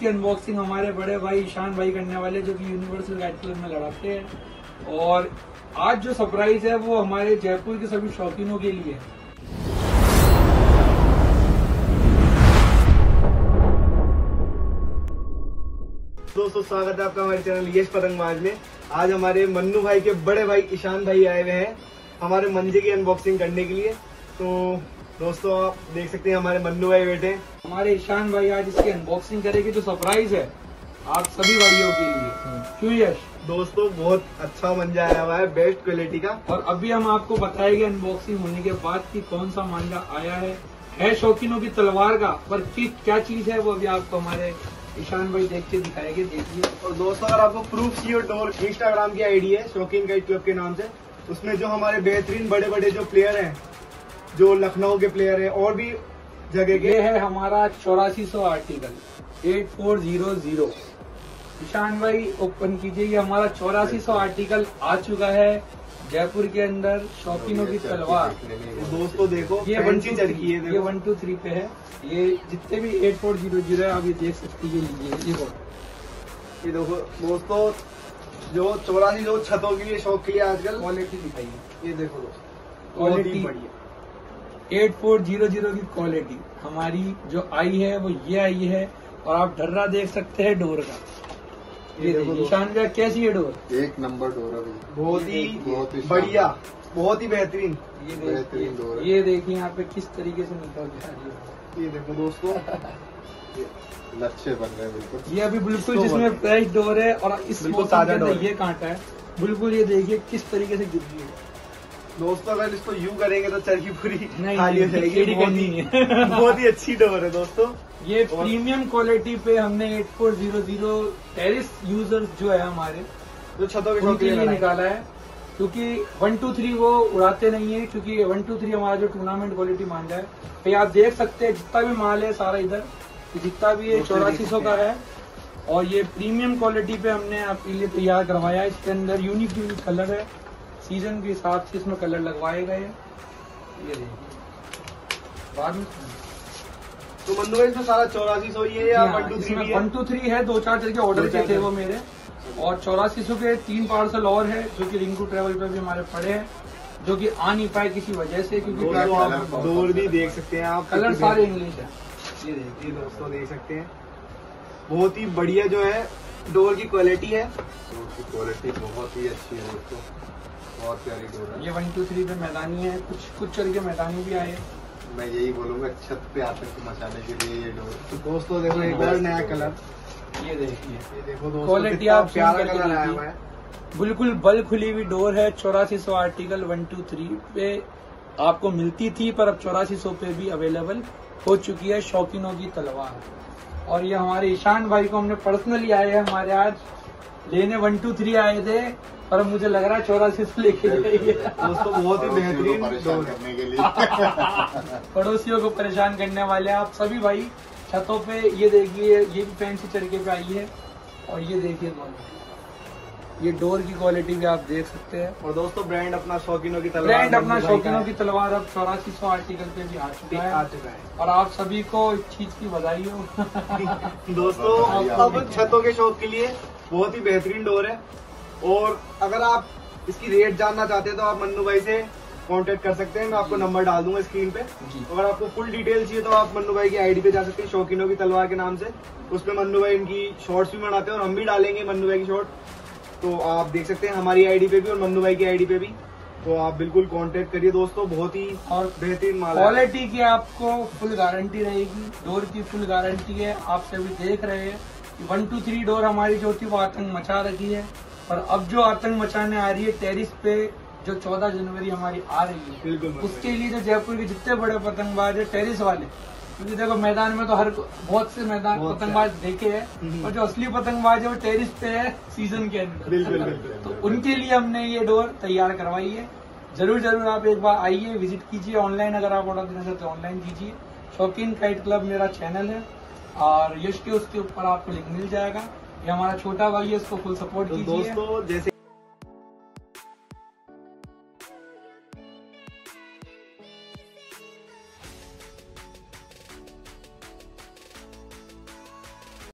इसकी अनबॉक्सिंग हमारे बड़े भाई, ईशान भाई करने वाले जो कि यूनिवर्सल गाइड क्लब में लड़ाते हैं। और आज जो सरप्राइज़ है वो हमारे जयपुर के सभी शौकीनों के लिए दोस्तों, स्वागत है आपका हमारे चैनल यश पतंगबाज में। आज हमारे मन्नू भाई के बड़े भाई ईशान भाई आए हुए हैं हमारे मंजे की अनबॉक्सिंग करने के लिए। तो दोस्तों आप देख सकते हैं हमारे मन्नू भाई बैठे हमारे ईशान भाई आज इसकी अनबॉक्सिंग करेगी जो सरप्राइज़ है। आप सभी भाइयों के लिए। क्यों यश? दोस्तों बहुत अच्छा मंजा आया हुआ है बेस्ट क्वालिटी का। और अभी हम आपको बताएँगे अनबॉक्सिंग होने के बाद कि कौन सा मांझा आया है। है शौकीनों की तलवार का पर क्या चीज़ है वो अभी आपको हमारे ईशान भाई देख के दिखाएँगे देखिए। और दोस्तों अगर आपको प्रूफ चाहिए तो इंस्टाग्राम की आईडी है शौकीन गाइड क्लब के नाम से उसमें जो हमारे बेहतरीन बड़े बड़े जो प्लेयर हैं जो लखनऊ के प्लेयर है और भी जगह के ये है हमारा चौरासी सौ article eight four zero zero Ishaan भाई ओपन कीजिए ये हमारा चौरासी सौ आर्टिकल आ चुका है जयपुर के अंदर शौकीनों की तलवार। दोस्तों देखो ये वन टू चरखी है ये वन टू थ्री पे है। ये जितने भी एट फोर ज़ीरो ज़ीरो है आप ये देख सकते हैं ये लीजिए ये देखो ये देखो दोस्तों जो चौरासी जो छतों के लिए शौक के लिए आजकल क्वालिटी दिखाइए। ये देखो दोस्तों क्वालिटी बढ़िया। एट फोर ज़ीरो ज़ीरो की क्वालिटी हमारी जो आई है वो ये आई है और आप ढर्रा देख सकते हैं डोर का। ईशान भैया कैसी है डोर? एक नंबर डोर है बहुत ही बहुत ही बढ़िया बहुत ही बेहतरीन। ये बेहतरीन डोर देखिए है। ये देखिए यहाँ पे किस तरीके से निकल के आ रही है। ये देखो दोस्तों लच्छे बन रहे हैं बिल्कुल। ये अभी बिल्कुल जिसमें फ्रेश डोर है और इस के है। ये कांटा है। बिल्कुल ये देखिए किस तरीके से गिर रही है। दोस्तों अगर इसको यू करेंगे तो चरखी पूरी खाली हो जाएगी। बहुत ही। बहुत ही अच्छी डोर है दोस्तों। ये प्रीमियम क्वालिटी पे हमने 8400 टेरिस यूज़र्स जो है हमारे जो छतों के उनके लिए निकाला है। क्योंकि वन टू थ्री वो उड़ाते नहीं है क्योंकि वन टू थ्री हमारा जो टूर्नामेंट क्वालिटी मान है। तो ये आप देख सकते हैं जितना भी माल है सारा इधर जितना भी दोस्तों चौरासी सौ का है। और ये प्रीमियम क्वालिटी पे हमने आपके लिए तैयार करवाया है। इसके अंदर यूनिक यूनिक कलर है। सीज़न के हिसाब से इसमें कलर लगवाए गए हैं। ये देखिए। बाद में तो मन्नू इसमें सारा चौरासी सौ है या वन टू थ्री है? वन टू थ्री है दो चार तरह के ऑर्डर के थे वो मेरे। और चौरासी सौ के तीन पार्सल और है जो कि रिंकू ट्रेवल पे भी हमारे पड़े हैं जो कि आ नहीं पाए किसी वजह से क्योंकि डोर भी देख सकते हैं आप। कलर सारे इंग्लिश है। ये देखिए दोस्तों देख सकते हैं। बहुत ही बढ़िया जो है डोर की क्वालिटी है। डोर की क्वालिटी बहुत ही अच्छी है दोस्तों। बहुत प्यारी डोर है। ये वन टू थ्री पे मैदानी है। कुछ कुछ चल के मैदानी भी आए। मैं यही बोलूँगा छत पे आतंक मचाने के लिए ये डोर। तो दोस्तों देखो एक और नया कलर। ये देखिए। ये देखो दोस्तों कितना आप प्यारा कलर आया हुआ है। बिल्कुल बल खुली हुई डोर है चौरासी सौ आर्टिकल वन टू थ्री पे आपको मिलती थी पर अब चौरासी सौ पे भी अवेलेबल हो चुकी है शौकीनों की तलवार। और ये हमारे ईशान भाई को हमने पर्सनली आए हैं हमारे आज लेने वन टू थ्री आए थे पर मुझे लग रहा है चौरासी से लेके दोस्तों बहुत ही बेहतरीन परेशान डोर करने के लिए। पड़ोसियों को परेशान करने वाले आप सभी भाई छतों पे ये देखिए ये भी फैंसी चरके पे आई है और ये देखिए क्वालिटी ये डोर की क्वालिटी भी आप देख सकते हैं। और दोस्तों ब्रांड अपना शौकीनों की तलवार ब्रांड अपना शौकीनों की तलवार अब चौरासी सौ आर्टिकल पे भी आ चुका आ चुका है। और आप सभी को इस चीज़ की बधाई हो। दोस्तों अब छतों के शौक के लिए बहुत ही बेहतरीन डोर है। और अगर आप इसकी रेट जानना चाहते हैं तो आप मन्नू भाई से कांटेक्ट कर सकते हैं। मैं आपको नंबर डाल दूँगा स्क्रीन पे। अगर आपको फुल डिटेल चाहिए तो आप मन्नू भाई की आईडी पे जा सकते हैं शौकीनों की तलवार के नाम से। उस पे मन्नू भाई इनकी शॉर्ट्स भी बनाते हैं और हम भी डालेंगे मन्नू भाई की शॉर्ट तो आप देख सकते हैं हमारी आईडी पे भी और मन्नू भाई की आईडी पे भी। तो आप बिल्कुल कांटेक्ट करिए दोस्तों बहुत ही और बेहतरीन माल क्वालिटी की आपको फुल गारंटी रहेगी। डोर की फुल गारंटी है। आप सभी देख रहे हैं कि वन टू थ्री डोर हमारी जो थी वो आतंक मचा रखी है। और अब जो आतंक मचाने आ रही है टेरिस पे जो 14 जनवरी हमारी आ रही है बिल्कुल उसके लिए जो जयपुर के जितने बड़े पतंगबाज है टेरिस वाले क्योंकि देखो मैदान में तो हर बहुत से मैदान पतंगबाज देखे हैं हम्म। और जो असली पतंगबाज है वो टेरिस पे है सीज़न के अंदर। बिल्कुल बिल्कुल तो उनके लिए हमने ये डोर तैयार करवाई है। ज़रूर ज़रूर आप एक बार आइए विज़िट कीजिए ऑनलाइन अगर आप ऑर्डर देना चाहते हैं ऑनलाइन कीजिए। शौकीन काइट क्लब मेरा चैनल है और यश के उसके ऊपर आपको लिंक मिल जाएगा। ये हमारा छोटा भाई है इसको फुल सपोर्ट तो कीजिए। दोस्तों जैसे